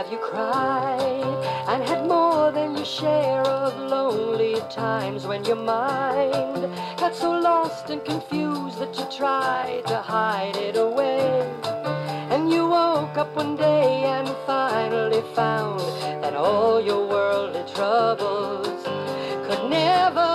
Have you cried and had more than your share of lonely times when your mind got so lost and confused that you tried to hide it away? And you woke up one day and finally found that all your worldly troubles could never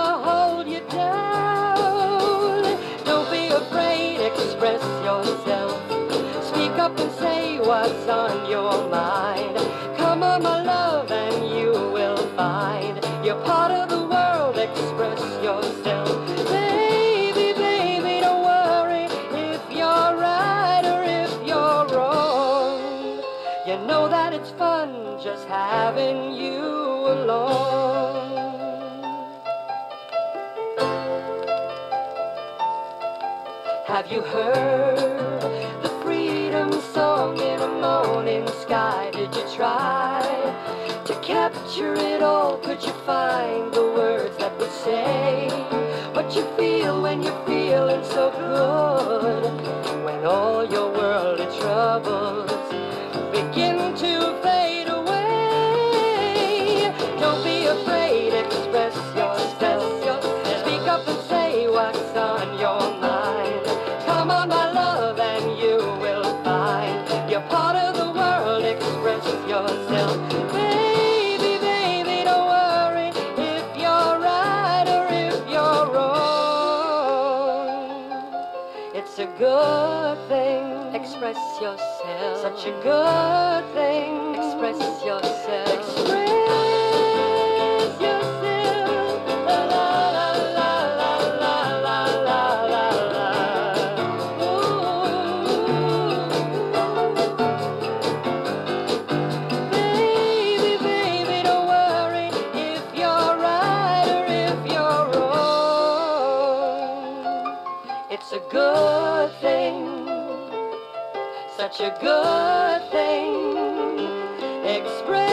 Come my love, and you will find you're part of the world. Express yourself. Baby, baby, don't worry if you're right or if you're wrong. You know that it's fun just having you along. Have you heard the freedom song in a morning sky? Did you try capture it all? Could you find the words that would say what you feel when you're feeling so good? When all your worldly troubles begin good thing. Express yourself. Such a good thing. Express yourself. Express It's a good thing, such a good thing. Express